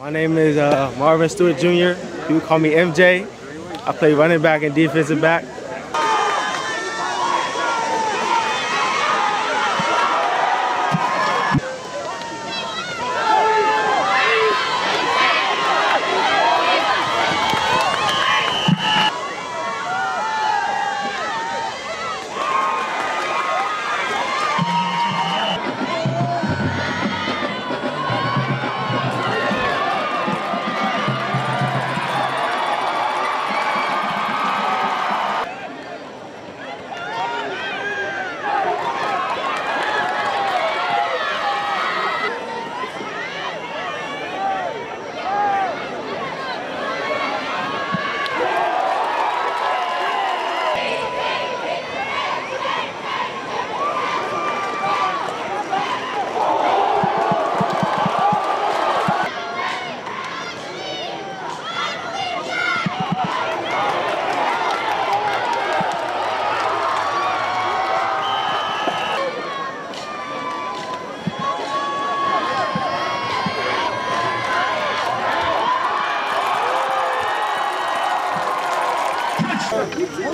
My name is uh, Marvin Stewart Jr. You call me MJ. I play running back and defensive back.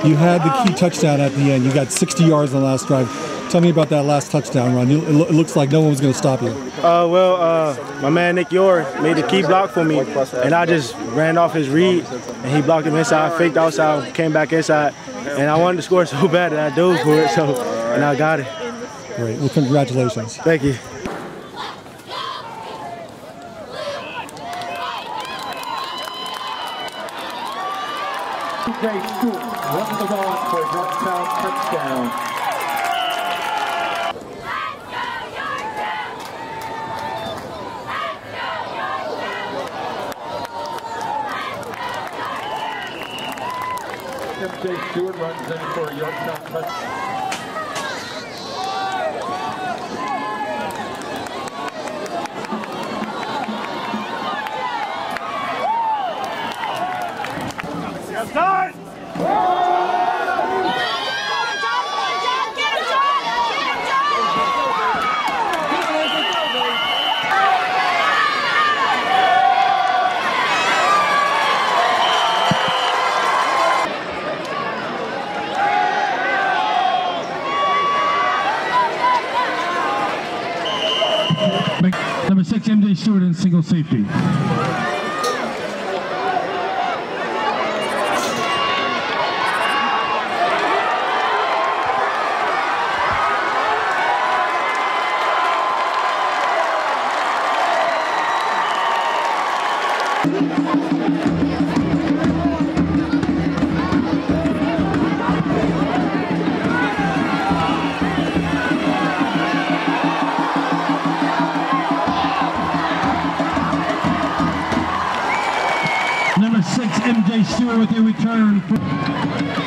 You had the key touchdown at the end. You got 60 yards on the last drive. Tell me about that last touchdown run. You- It lo- it looks like no one was going to stop you. Uh, well, uh, my man Nick Yor made the key block for me, and I just ran off his read, and he blocked him inside, faked outside, came back inside, and I wanted to score so bad that I dove for it, so, and I got it. Great. Well, congratulations. Thank you. TJ Stewart runs the ball for a Yorktown touchdown. MJ Stewart runs in for a Yorktown touchdown. Six, MJ Stewart in single safety. MJ Stewart with a return.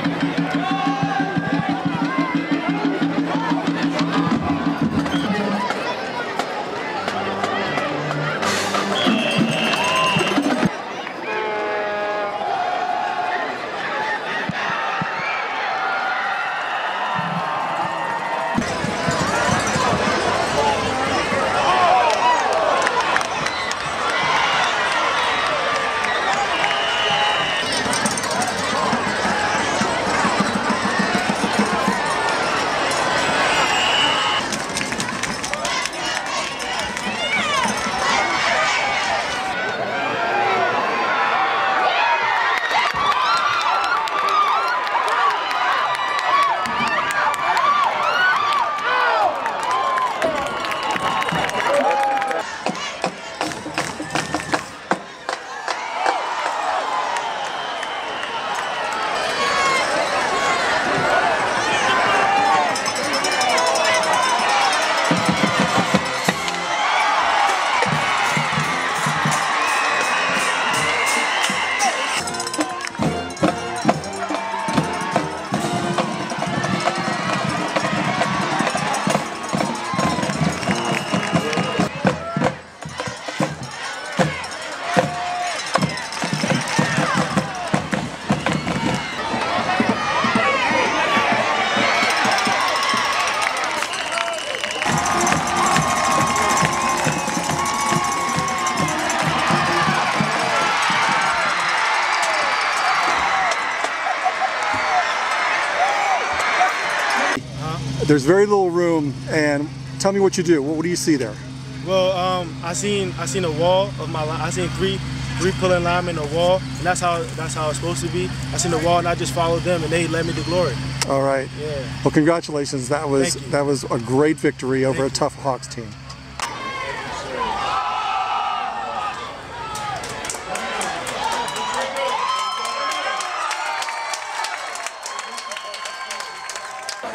There's very little room, and tell me what you do. What, what do you see there? Well, um, I seen I seen a wall of my line. I seen three three pulling linemen a wall, and that's how that's how it's supposed to be. I seen the wall, and I just followed them, and they led me to glory. All right. Yeah. Well, congratulations. That was that was a great victory over Thank a tough Hawks team.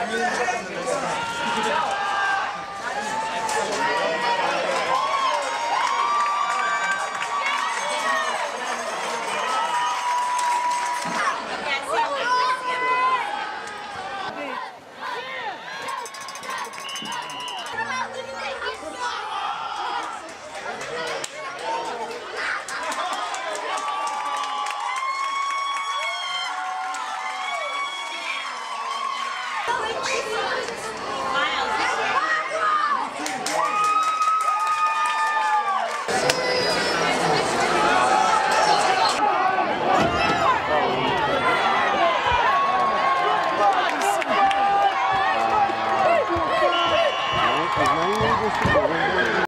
すごい! Miles.